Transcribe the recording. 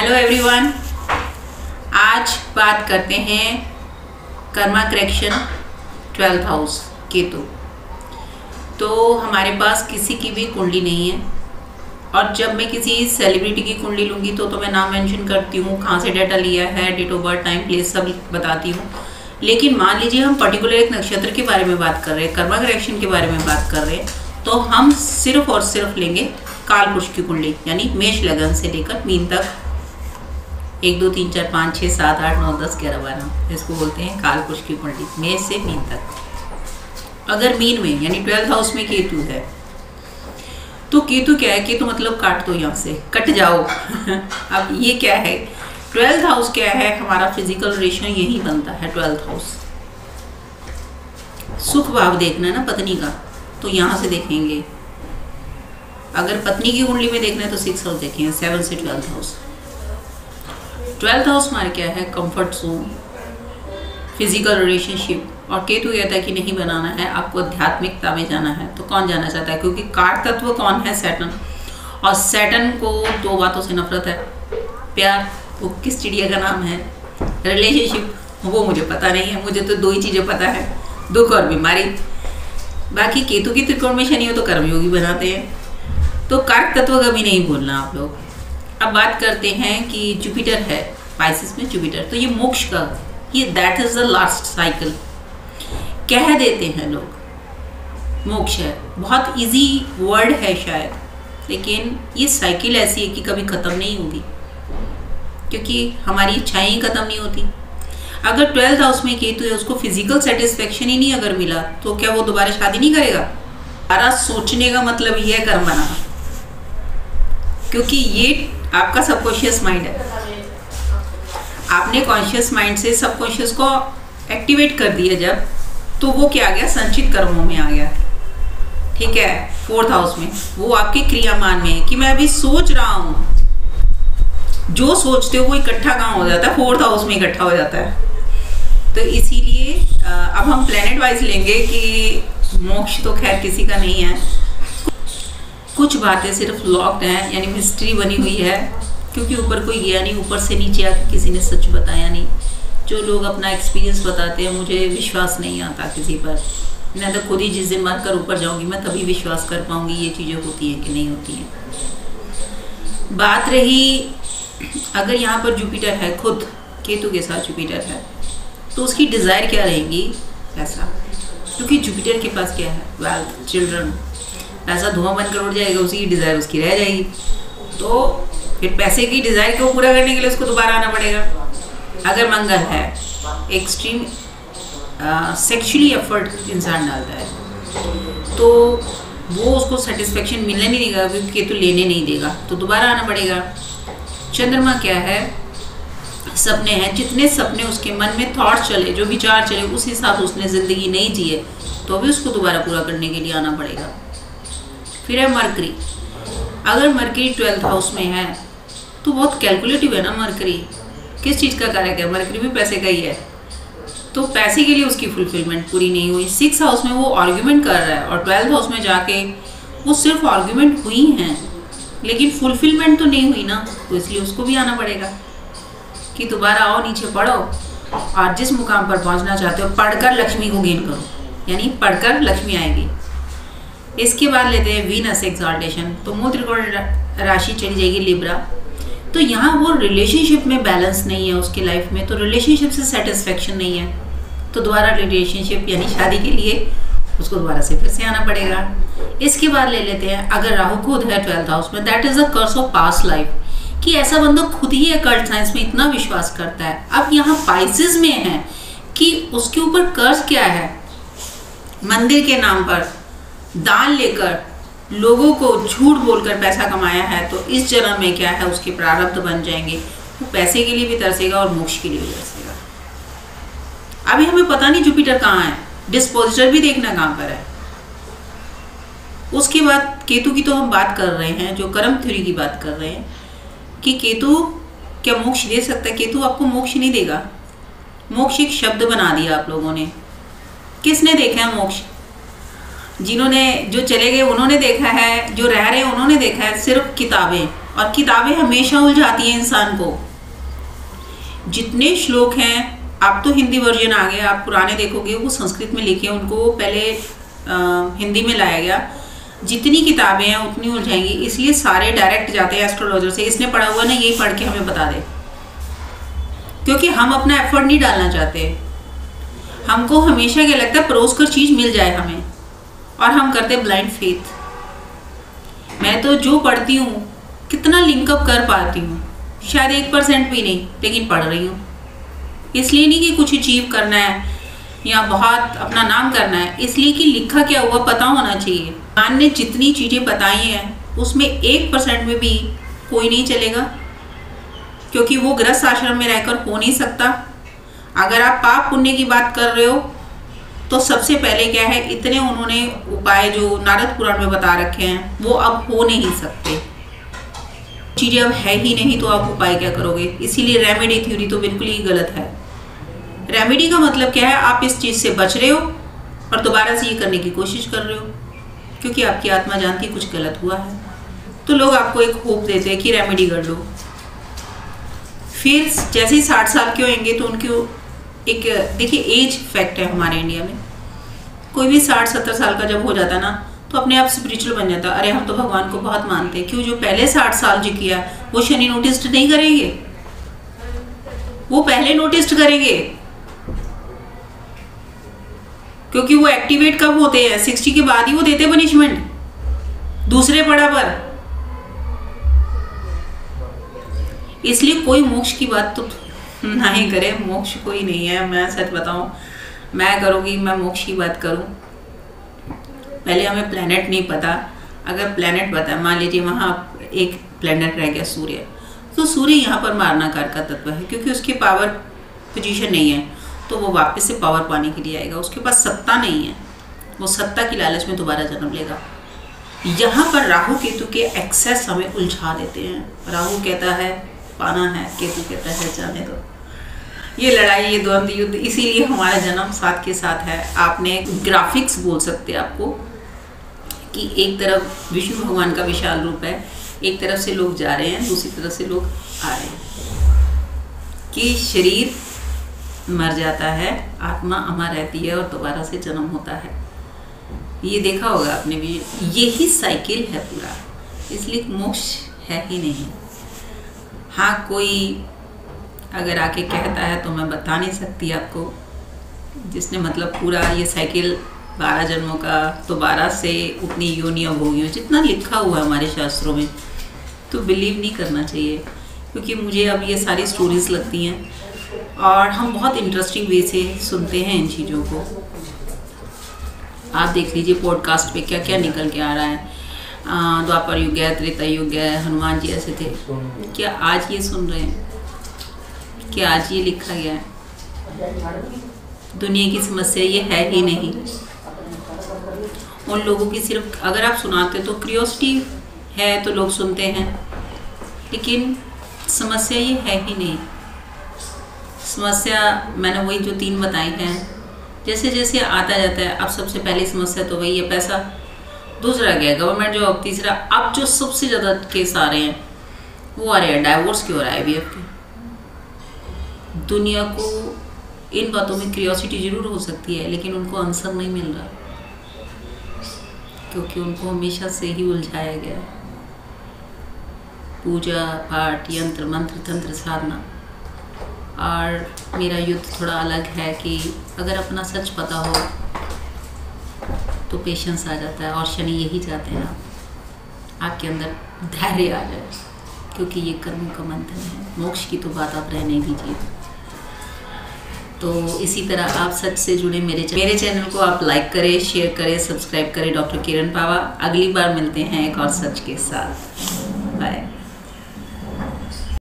Hello everyone आज बात करते हैं Karma correction twelfth house Ketu. तो हमारे पास किसी की भी कुंडली नहीं है। और जब मैं किसी सेलिब्रिटी की कुंडली लूँगी तो तो मैं नाम मेंशन करती हूँ, कहाँ से डाटा लिया है date of birth time place सब बताती हूँ। लेकिन मान लीजिए हम पर्टिकुलर एक नक्षत्र के बारे में बात कर रहे हैं, कर्मा करेक्शन के बारे में बात कर रहे हैं तो हम सिर्फ़ और सिर्फ़ लेंगे काल पुरुष की कुंडली, यानी मेष लगन से लेकर मीन तक। एक दो तीन चार पाँच छः सात आठ नौ दस ग्यारह बारह इसको बोलते हैं काल पुरुष की कुंडली मेष से मीन तक। अगर मीन में, यानी ट्वेल्थ हाउस में केतु है तो केतु क्या है? केतु मतलब काट दो यहाँ से, कट जाओ। अब ये क्या है? ट्वेल्थ हाउस क्या है? हमारा फ़िज़िकल रिलेशन यही बनता है, ट्वेल्थ हाउस। सुख भाव देखना है ना पत्नी का तो यहाँ से देखेंगे। अगर पत्नी की कुंडली में देखना है तो सिक्स हाउस देखेंगे सेवन से ट्वेल्थ हाउस ट्वेल्थ हाउस हमारे क्या है कंफर्ट जोन फ़िज़िकल रिलेशनशिप और केतु कहता है कि नहीं बनाना है, आपको आध्यात्मिकता में जाना है तो कौन जाना चाहता है? क्योंकि कार तत्व कौन है? सैटन और सैटन को दो बातों से नफरत है। प्यार, वो किस चिड़िया का नाम है? रिलेशनशिप वो मुझे पता नहीं है, मुझे तो दो ही चीज़ें पता है। दुख और बीमारी। बाकी केतु की त्रिकोण में शनि हो तो कर्मयोगी बनाते हैं। तो कार्क तत्व का भी नहीं बोलना आप लोग। अब बात करते हैं कि जुपिटर है पाइसिस में जुपिटर तो ये मोक्ष का, ये that is the last cycle कह देते हैं लोग, मोक्ष है, बहुत इजी वर्ड है शायद, लेकिन ये साइकिल ऐसी है कि कभी ख़त्म नहीं होगी, क्योंकि हमारी इच्छाएँ ही ख़त्म नहीं होती। अगर ट्वेल्थ हाउस में केतु है, उसको फ़िज़िकल सेटिस्फेक्शन ही नहीं अगर मिला तो क्या वो दोबारा शादी नहीं करेगा? सारा सोचने का मतलब ये है कर्म बनाना, क्योंकि ये आपका सबकॉन्शियस माइंड है। आपने कॉन्शियस माइंड से सबकॉन्शियस को एक्टिवेट कर दिया जब तो वो क्या आ गया? संचित कर्मों में आ गया। ठीक है? फोर्थ हाउस में। वो आपके क्रियामान में है कि मैं अभी सोच रहा हूँ। जो सोचते हो वो इकट्ठा कहाँ हो जाता है? फोर्थ हाउस में इकट्ठा हो जाता है। तो इसीलिए अब हम प्लेनेट वाइज लेंगे कि मोक्ष तो खैर किसी का नहीं है। कुछ बातें सिर्फ़ लॉक्ड हैं, यानी मिस्ट्री बनी हुई है, क्योंकि ऊपर कोई गया नहीं, ऊपर से नीचे आके किसी ने सच बताया नहीं। जो लोग अपना एक्सपीरियंस बताते हैं, मुझे विश्वास नहीं आता किसी पर। मैं तो खुद ही जिस दिन मर कर ऊपर जाऊँगी, मैं तभी विश्वास कर पाऊँगी ये चीज़ें होती हैं कि नहीं होती हैं। बात रही, अगर यहाँ पर जुपिटर है, खुद, केतु के साथ जुपिटर है तो उसकी डिज़ायर क्या रहेगी? पैसा क्योंकि जुपिटर के पास क्या है? वेल्थ चिल्ड्रन पैसा धुआँ बन कर उड़ जाएगा, उसी की डिज़ायर उसकी रह जाएगी। तो फिर पैसे की डिज़ायर को पूरा करने के लिए उसको दोबारा आना पड़ेगा। अगर मंगल है एक्सट्रीम सेक्शुअली एफर्ट इंसान डालता है तो वो उसको सेटिस्फेक्शन मिलने नहीं देगा, क्योंकि केतु लेने नहीं देगा तो दोबारा आना पड़ेगा। चंद्रमा क्या है? सपने हैं, जितने सपने उसके मन में थॉट्स चले, जो विचार चले, उस हिसाब से उसने ज़िंदगी नहीं जिए तो भी उसको दोबारा पूरा करने के लिए आना पड़ेगा। फिर है मरकरी। अगर मरकरी ट्वेल्थ हाउस में है तो बहुत कैलकुलेटिव है ना मरकरी। किस चीज़ का कारक है मरकरी भी पैसे का ही है। तो पैसे के लिए उसकी फुलफिलमेंट पूरी नहीं हुई। सिक्स हाउस में वो आर्ग्यूमेंट कर रहा है और ट्वेल्थ हाउस में जाके वो सिर्फ़ आर्ग्यूमेंट हुई हैं। लेकिन फुलफिलमेंट तो नहीं हुई ना तो इसलिए उसको भी आना पड़ेगा कि दोबारा आओ, नीचे पढ़ो। और जिस मुकाम पर पहुँचना चाहते हो, पढ़कर लक्ष्मी को गेन करो। यानी पढ़कर लक्ष्मी आएगी। इसके बाद लेते हैं वीनस एक्सॉल्टेशन तो मूल त्रिकोण राशि चली जाएगी लिब्रा तो यहाँ वो रिलेशनशिप में बैलेंस नहीं है उसकी लाइफ में तो रिलेशनशिप से सेटिस्फेक्शन नहीं है. तो दोबारा रिलेशनशिप यानी शादी के लिए उसको दोबारा से फिर से आना पड़ेगा. इसके बाद ले लेते हैं, अगर राहु खुद है ट्वेल्थ हाउस में that is a curse of past life कि ऐसा बंदा खुद ही अकल्ट साइंस में इतना विश्वास करता है. अब यहाँ पाइसिस में है कि उसके ऊपर कर्ज क्या है? मंदिर के नाम पर दान लेकर लोगों को झूठ बोलकर पैसा कमाया है तो इस जन्म में क्या है, उसके प्रारब्ध बन जाएँगे। वो पैसे के लिए भी तरसेगा और मोक्ष के लिए भी तरसेगा। अभी हमें पता नहीं जुपिटर कहाँ है। डिस्पोजिटर भी देखना कहाँ पर है। उसके बाद केतु की तो हम बात कर रहे हैं, जो कर्म थ्योरी की बात कर रहे हैं, कि केतु क्या मोक्ष दे सकता है? केतु आपको मोक्ष नहीं देगा। मोक्ष एक शब्द बना दिया आप लोगों ने। किसने देखा है मोक्ष? जिन्होंने जो चले गए उन्होंने देखा है जो रह रहे हैं उन्होंने देखा है सिर्फ़ किताबें। और किताबें हमेशा उलझाती हैं इंसान को। जितने श्लोक हैं अब तो हिंदी वर्जन आ गया आप पुराने देखोगे वो संस्कृत में लिखे उनको पहले आ, हिंदी में लाया गया। जितनी किताबें हैं उतनी उलझाएँगी। इसलिए सारे डायरेक्ट जाते हैं एस्ट्रोलॉजर से। इसने पढ़ा हुआ ना यही पढ़ के हमें बता दे। क्योंकि हम अपना एफर्ट नहीं डालना चाहते। हमको हमेशा क्या लगता है परोस कर चीज़ मिल जाए हमें। और हम करते ब्लाइंड फेथ मैं तो जो पढ़ती हूँ, कितना लिंकअप कर पाती हूँ। शायद एक परसेंट भी नहीं, लेकिन पढ़ रही हूँ। इसलिए नहीं कि कुछ अचीव करना है, या बहुत अपना नाम करना है, इसलिए कि लिखा क्या हुआ पता होना चाहिए। मान ने जितनी चीज़ें बताई हैं, उसमें एक परसेंट में भी कोई नहीं चलेगा। क्योंकि वो ग्रस्त आश्रम में रहकर हो नहीं सकता। अगर आप पाप पुण्य की बात कर रहे हो तो सबसे पहले क्या है, इतने उन्होंने उपाय जो नारद पुराण में बता रखे हैं, वो अब हो नहीं सकते। चीज़ें अब है ही नहीं तो आप उपाय क्या करोगे? इसीलिए रेमेडी थ्योरी तो बिल्कुल ही गलत है। रेमेडी का मतलब क्या है, आप इस चीज़ से बच रहे हो और दोबारा से ये करने की कोशिश कर रहे हो, क्योंकि आपकी आत्मा जानती कुछ गलत हुआ है। तो लोग आपको एक होप देते हैं कि रेमेडी कर लो फिर जैसे ही साठ साल के होंगे तो उनकी एक, देखिए एज फैक्ट है हमारे इंडिया में। कोई भी साठ, सत्तर साल का जब हो जाता है ना तो अपने आप स्पिरिचुअल बन जाता। अरे, हम तो भगवान को बहुत मानते हैं। क्यों? जो पहले साठ साल जो किया, वो शनि नोटिस नहीं करेंगे। वो पहले नोटिस करेंगे। क्योंकि वो एक्टिवेट कब होते हैं? सिक्सटी के बाद ही वो देते पनिशमेंट दूसरे पड़ा पर। इसलिए कोई मोक्ष की बात तो नहीं करे, मोक्ष कोई नहीं है, मैं सच बताऊँ। मैं करूँगी, मैं मोक्ष की बात करूँ। पहले हमें प्लेनेट नहीं पता। अगर प्लेनेट पता मान लीजिए वहाँ एक प्लेनेट रह गया, सूर्य। तो सूर्य यहाँ पर मारनाकार का तत्व है, क्योंकि उसकी पावर पोजीशन नहीं है। तो वो वापस से पावर पाने के लिए आएगा। उसके पास सत्ता नहीं है। वो सत्ता की लालच में दोबारा जन्म लेगा। यहाँ पर राहु केतु के एक्सेस हमें उलझा देते हैं। राहु कहता है, पाना है, केतु कहता है, जाने दो। ये लड़ाई, ये द्वंद्व युद्ध, इसीलिए हमारा जन्म साथ के साथ है। आपने ग्राफिक्स बोल सकते हैं आपको कि एक तरफ़ विष्णु भगवान का विशाल रूप है, एक तरफ़ से लोग जा रहे हैं, दूसरी तरफ़ से लोग आ रहे हैं। कि शरीर मर जाता है, आत्मा अमर रहती है और दोबारा से जन्म होता है। ये देखा होगा आपने भी, यही साइकिल है पूरा। इसलिए मोक्ष है ही नहीं। हाँ कोई अगर आके कहता है तो मैं बता नहीं सकती आपको। जिसने मतलब पूरा ये साइकिल बारह जन्मों का दोबारा से उतनी योनियाँ भोगी जितना लिखा हुआ है हमारे शास्त्रों में तो बिलीव नहीं करना चाहिए। क्योंकि मुझे अब ये सारी स्टोरीज लगती हैं और हम बहुत इंटरेस्टिंग वे से सुनते हैं इन चीज़ों को। आप देख लीजिए पॉडकास्ट पे क्या क्या निकल के आ रहा है। द्वापर युग है, त्रेता युग है, हनुमान जी ऐसे थे। क्या आज ये सुन रहे हैं? क्या आज ये लिखा गया है। दुनिया की समस्या ये है ही नहीं। उन लोगों की सिर्फ़, अगर आप सुनाते तो क्रियोसिटी है तो लोग सुनते हैं। लेकिन समस्या ये है ही नहीं। समस्या, मैंने वही जो तीन बताई हैं। जैसे जैसे आता जाता है, अब सबसे पहली समस्या तो वही है, पैसा। दूसरा क्या है गवर्नमेंट जॉब तीसरा, अब जो सबसे ज़्यादा केस आ रहे हैं, वो आ रहे हैं डाइवोर्स की हो रहा है आई के दुनिया को इन बातों में क्रियोसिटी ज़रूर हो सकती है, लेकिन उनको आंसर नहीं मिल रहा। क्योंकि उनको हमेशा से ही उलझाया गया पूजा, पाठ, यंत्र, मंत्र, तंत्र, साधना। और मेरा युद्ध थोड़ा अलग है कि अगर अपना सच पता हो तो पेशेंस आ जाता है और शनि यही चाहते हैं आप। आपके अंदर धैर्य आ जाए, क्योंकि ये कर्म का मंथन है। मोक्ष की तो बात आप रहने दीजिए। तो इसी तरह आप सच से जुड़े मेरे चैनल मेरे चैनल को आप लाइक करें शेयर करें सब्सक्राइब करें डॉक्टर किरण पावा। अगली बार मिलते हैं एक और सच के साथ।